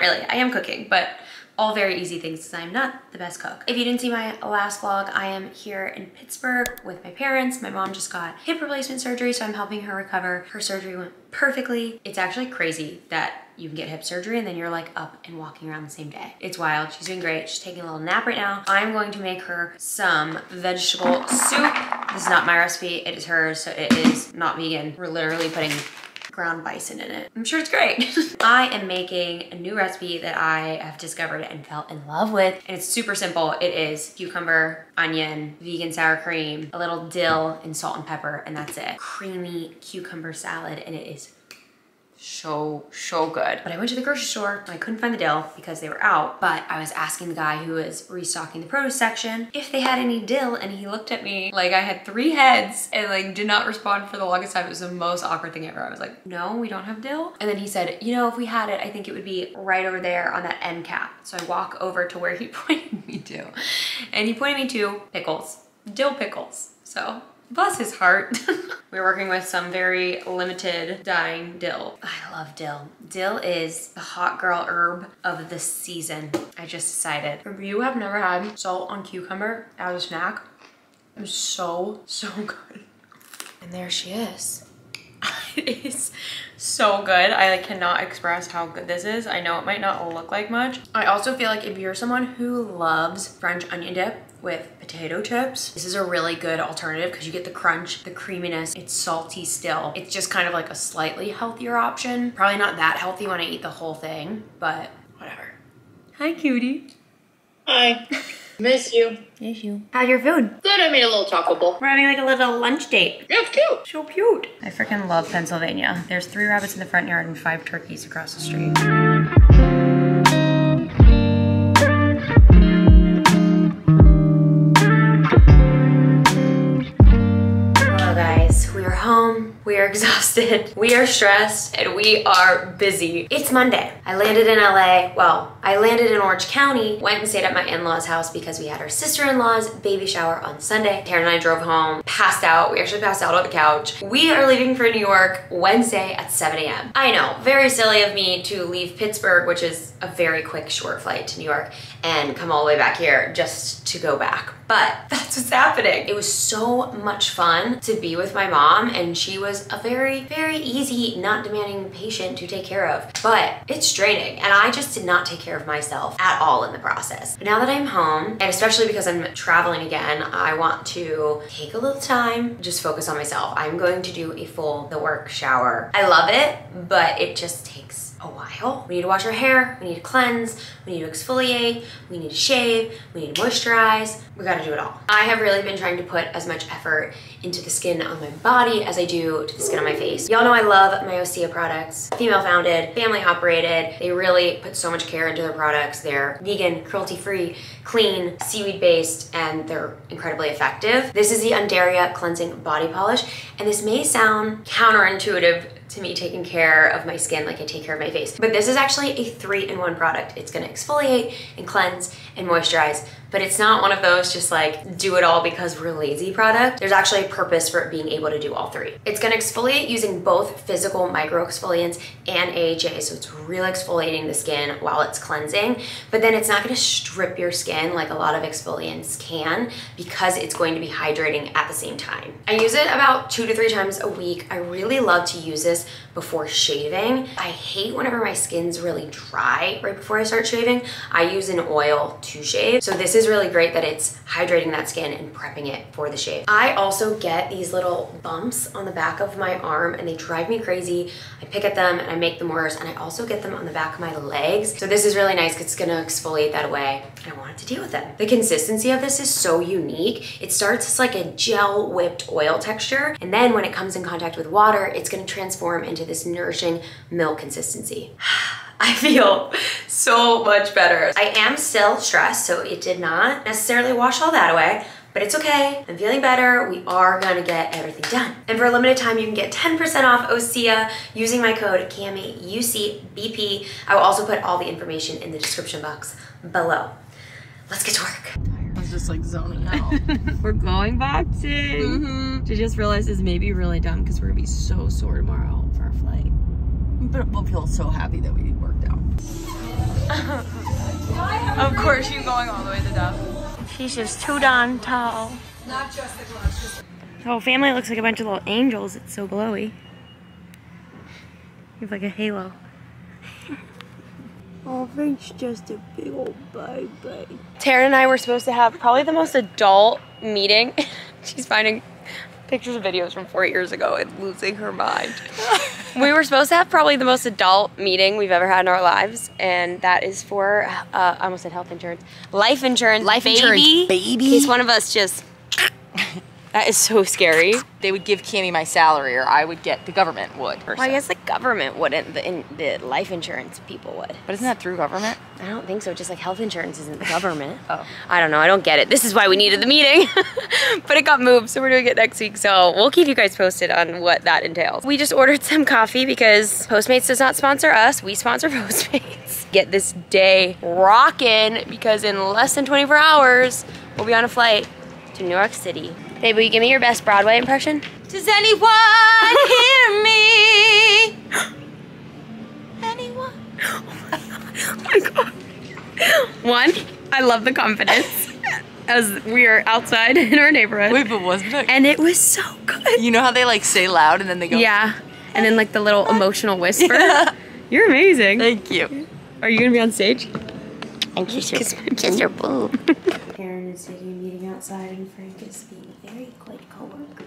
really, I am cooking, but all very easy things because I'm not the best cook. If you didn't see my last vlog, I am here in Pittsburgh with my parents. My mom just got hip replacement surgery, so I'm helping her recover. Her surgery went perfectly. It's actually crazy that you can get hip surgery and then you're like up and walking around the same day. It's wild. She's doing great. She's taking a little nap right now. I'm going to make her some vegetable soup. This is not my recipe. It is hers, so it is not vegan. We're literally putting ground bison in it. I'm sure it's great. I am making a new recipe that I have discovered and fell in love with. And it's super simple. It is cucumber, onion, vegan sour cream, a little dill and salt and pepper, and that's it. Creamy cucumber salad, and it is so, so good. But I went to the grocery store and I couldn't find the dill because they were out. But I was asking the guy who was restocking the produce section if they had any dill and he looked at me like I had three heads and like did not respond for the longest time. It was the most awkward thing ever. I was like, no, we don't have dill. And then he said, you know, if we had it, I think it would be right over there on that end cap. So I walk over to where he pointed me to and he pointed me to pickles, dill pickles. So bless his heart. We're working with some very limited dying dill. I love dill. Dill is the hot girl herb of the season. I just decided. If you have never had salt on cucumber as a snack, it's so, so good. And there she is. It is so good. I like, cannot express how good this is. I know it might not look like much. I also feel like if you're someone who loves French onion dip, with potato chips. This is a really good alternative because you get the crunch, the creaminess, it's salty still. It's just kind of like a slightly healthier option. Probably not that healthy when I eat the whole thing, but whatever. Hi, cutie. Hi. Miss you. Miss you. How's your food? Good, I made a little taco bowl. We're having like a little lunch date. Yeah, it's cute. So cute. I freaking love Pennsylvania. There's three rabbits in the front yard and five turkeys across the street. We are exhausted, we are stressed, and we are busy. It's Monday. I landed in LA, well, I landed in Orange County, went and stayed at my in-laws house because we had our sister-in-law's baby shower on Sunday. Taryn and I drove home, passed out, we actually passed out on the couch. We are leaving for New York Wednesday at 7 a.m. I know, very silly of me to leave Pittsburgh, which is a very quick short flight to New York, and come all the way back here just to go back. But that's what's happening. It was so much fun to be with my mom and she was a very, very easy, not demanding patient to take care of. But it's draining and I just did not take care of myself at all in the process. But now that I'm home, and especially because I'm traveling again, I want to take a little time, just focus on myself. I'm going to do a full the work shower. I love it, but it just takes a while. We need to wash our hair, we need to cleanse, we need to exfoliate, we need to shave, we need to moisturize, we gotta do it all. I have really been trying to put as much effort into the skin on my body as I do to the skin on my face. Y'all know I love my Osea products. Female founded, family operated. They really put so much care into their products. They're vegan, cruelty free, clean, seaweed based, and they're incredibly effective. This is the Undaria Cleansing Body Polish, and this may sound counterintuitive to me taking care of my skin like I take care of my face. But this is actually a three-in-one product. It's gonna exfoliate and cleanse and moisturize but it's not one of those just like do it all because we're lazy product. There's actually a purpose for it being able to do all three. It's gonna exfoliate using both physical micro exfoliants and AHA, so it's really exfoliating the skin while it's cleansing, but then it's not gonna strip your skin like a lot of exfoliants can because it's going to be hydrating at the same time. I use it about two to three times a week. I really love to use this before shaving. I hate whenever my skin's really dry right before I start shaving. I use an oil to shave. So this is really great that it's hydrating that skin and prepping it for the shave. I also get these little bumps on the back of my arm and they drive me crazy. I pick at them and I make them worse and I also get them on the back of my legs. So this is really nice because it's gonna exfoliate that away and I wanted to deal with them. The consistency of this is so unique. It starts as like a gel whipped oil texture and then when it comes in contact with water, it's gonna transform into this nourishing milk consistency. I feel so much better. I am still stressed, so it did not necessarily wash all that away, but it's okay. I'm feeling better. We are gonna get everything done. And for a limited time, you can get 10% off Osea using my code CAMMIE UCBP. I will also put all the information in the description box below. Let's get to work. I was just like zoning out. We're going boxing. mm -hmm. I just realized this may be really dumb because we're gonna be so sore tomorrow for our flight. But we'll feel so happy that we worked out. Of course, you're going all the way to the top. She's just too darn tall. Not just the gloves. The whole family looks like a bunch of little angels. It's so glowy. You have like a halo. Oh, Frank's just a big old baby. Taryn and I were supposed to have probably the most adult meeting. She's finding pictures and videos from four years ago and losing her mind. we were supposed to have probably the most adult meeting we've ever had in our lives, and that is for, uh, I almost said health insurance, life insurance, Life baby, insurance, baby. In case one of us just, that is so scary. They would give Cammie my salary, or I would get the government would. Well, I guess the government wouldn't, the, in, the life insurance people would. But isn't that through government? I don't think so. Just like health insurance isn't the government. Oh. I don't know. I don't get it. This is why we needed the meeting. but it got moved, so we're doing it next week. So we'll keep you guys posted on what that entails. We just ordered some coffee because Postmates does not sponsor us. We sponsor Postmates. Get this day rocking because in less than 24 hours, we'll be on a flight to New York City. Babe, will you give me your best Broadway impression? Does anyone hear me? Anyone? Oh my god. One, I love the confidence as we are outside in our neighborhood. Wait, but wasn't it? and it was so good. You know how they like say loud and then they go. Yeah. And then like the little emotional whisper. Yeah. You're amazing. Thank you. Are you gonna be on stage? And kiss your, kiss your boob. Taryn is taking a meeting outside and Frank is being a very quiet coworker.